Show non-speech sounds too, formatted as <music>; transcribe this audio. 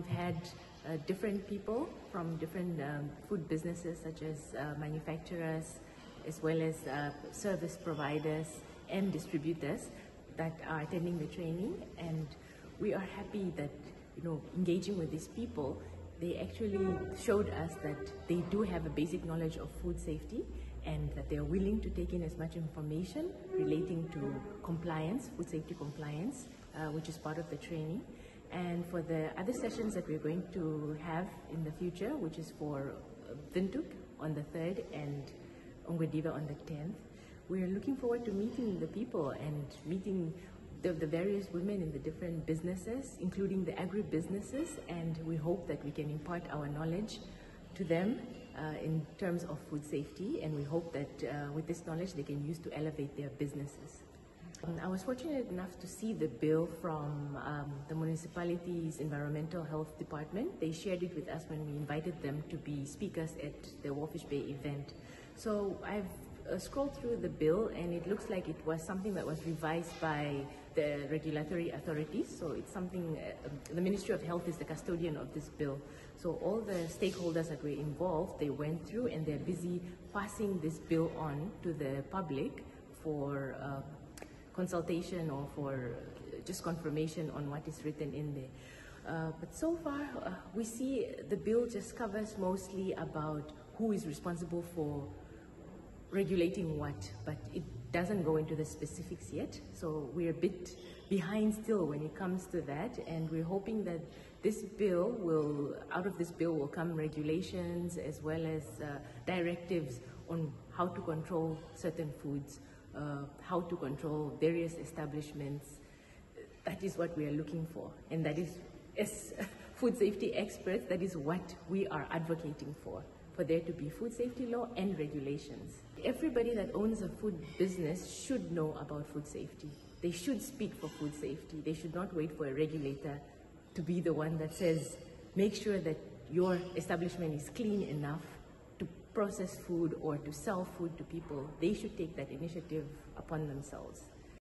we've had uh, different people from different um, food businesses, such as uh, manufacturers, as well as uh, service providers and distributors that are attending the training. And we are happy that, you know, engaging with these people, they actually showed us that they do have a basic knowledge of food safety and that they are willing to take in as much information relating to compliance, food safety compliance, uh, which is part of the training. And for the other sessions that we're going to have in the future, which is for Windhoek on the 3rd and Ongwediva on the 10th, we're looking forward to meeting the people and meeting the, the, various women in the different businesses, including the agri-businesses, and we hope that we can impart our knowledge to them uh, in terms of food safety, and we hope that uh, with this knowledge they can use to elevate their businesses. Um, I was fortunate enough to see the bill from um, the municipality's environmental health department. They shared it with us when we invited them to be speakers at the Walvis Bay event. So I've uh, scrolled through the bill and it looks like it was something that was revised by the regulatory authorities. So it's something, uh, the Ministry of Health is the custodian of this bill. So all the stakeholders that were involved, they went through and they're busy passing this bill on to the public for uh, consultation or for just confirmation on what is written in there. Uh, but so far, uh, we see the bill just covers mostly about who is responsible for regulating what, but it doesn't go into the specifics yet. So we're a bit behind still when it comes to that, and we're hoping that this bill will, out of this bill will come regulations as well as uh, directives on how to control certain foods, uh, how to control various establishments. That is what we are looking for, and that is, as <laughs> food safety experts, that is what we are advocating for for there to be food safety law and regulations. Everybody that owns a food business should know about food safety. They should speak for food safety. They should not wait for a regulator to be the one that says, make sure that your establishment is clean enough process food or to sell food to people. They should take that initiative upon themselves.